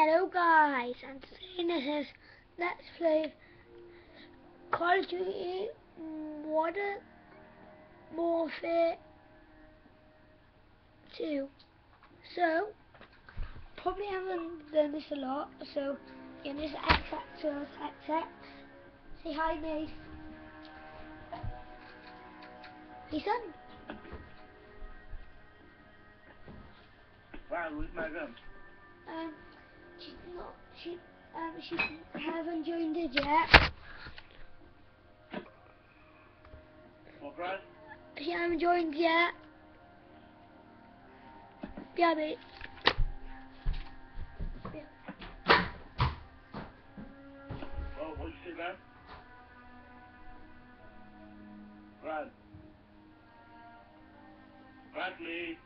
Hello guys, and today this is Let's Play Call of Duty Modern Warfare 2. So, probably haven't done this a lot, so in this X Factor XX, say hi Mace. Hey son. Wow, where's my gun? Um, she's not, she, um, she haven't joined it yet. What? She haven't joined yet. Yeah, mate. Oh, what'd you Brad? Brad. Bradley.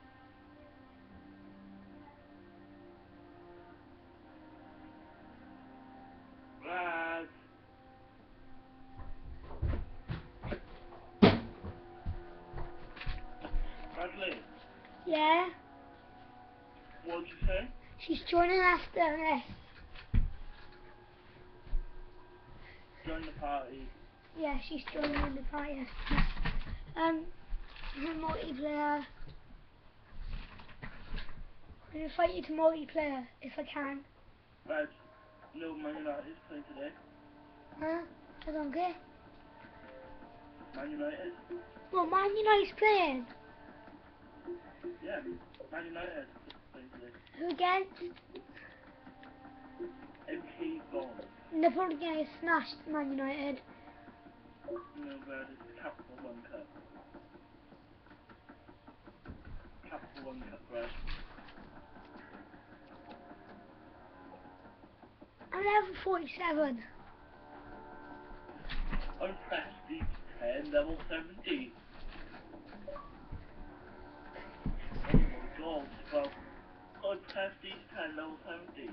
What'd you say? she's joining after this. Join the party. Yeah, she's joining the party. Um, multiplayer. I'm gonna fight you to multiplayer if I can. Right. no Man United is playing today. Huh? I don't care. Man United? Well, Man United's playing. Yeah, Man United is playing today. Who against? MK Dons. Probably gonna smashed, Man United. No, Brad, it's Capital One Cup. Capital One Cup, Brad. I'm level 47. On Prestige 10, level 17. Oh my god, well, on Prestige 10, level 17.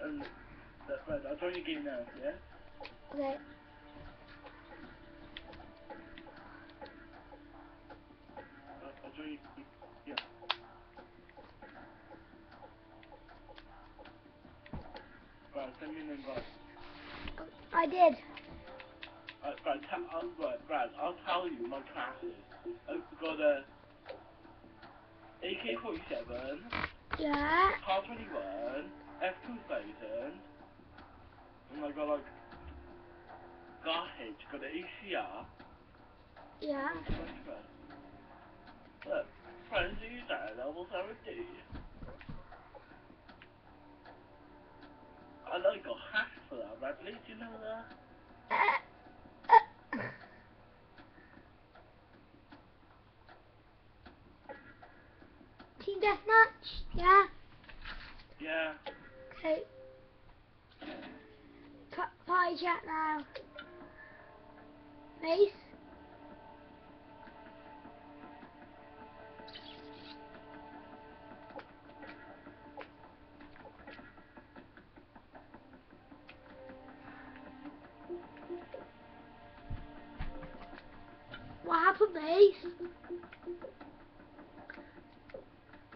And, that, right, I'll join your game now, yeah? Okay. I'll, your yeah. Right, send me. I did. Right, I'll tell you my classes. I've got a AK-47, Yeah. TAR-21, F2000, and I got like Garage, got an ACR. Yeah. What's my friend? Look, friends you there, level 17. I like got hash for that, Bradley, do you know that? Uh, uh. Team deathmatch? Yeah. Yeah. Okay. Party chat now. Mace? What happened, Mace?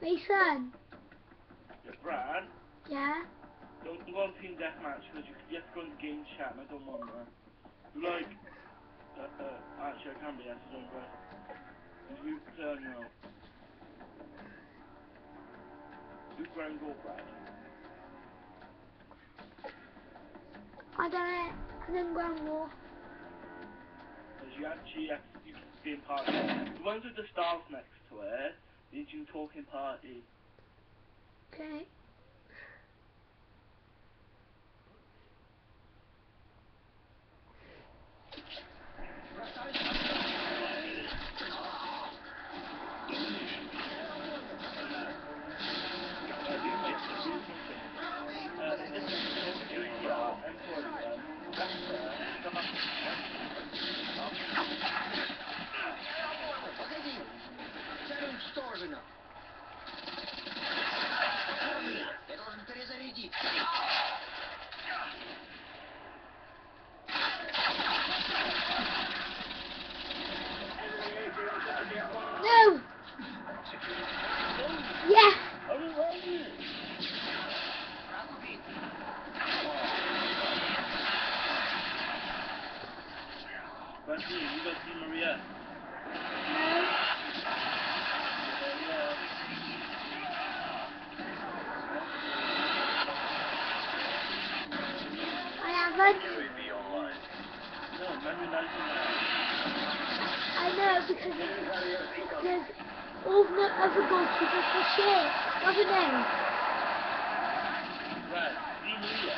Mason? Yeah, Brad, Yeah? don't go on Team Deathmatch because you, you have to go into game chat and I don't want that. You like, uh, uh, actually I can be asked to Brad. Because we turn now. Who's Grand Goal, Brad? I done it. I done Ground War. Because you actually have you can be in party. The ones with the stars next to it, means you talk in party. Okay. Valentina, you go see Maria. I know, because, because all the other goalkeepers were shared, wasn't they? Right, see Maria,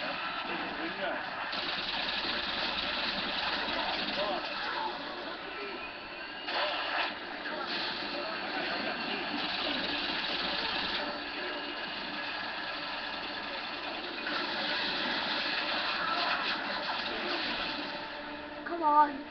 Come on.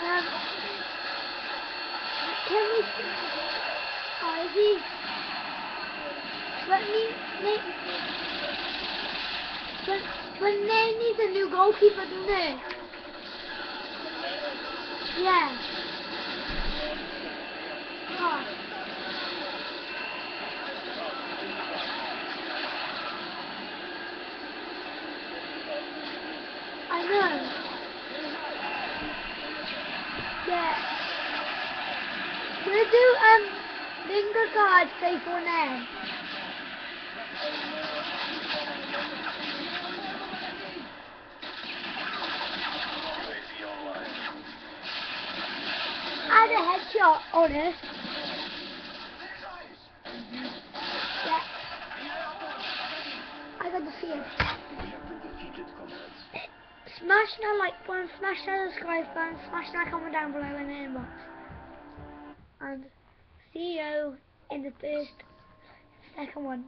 Um, can we Ivy? But me, me, but they need a new goalkeeper, don't they? Yeah. Oh. I know. Yeah. We'll do um Linger cards play for now. On it. Yeah. I got the field. Smash that like button, smash that subscribe button, smash that comment down below in the inbox. And see you in the first, second one.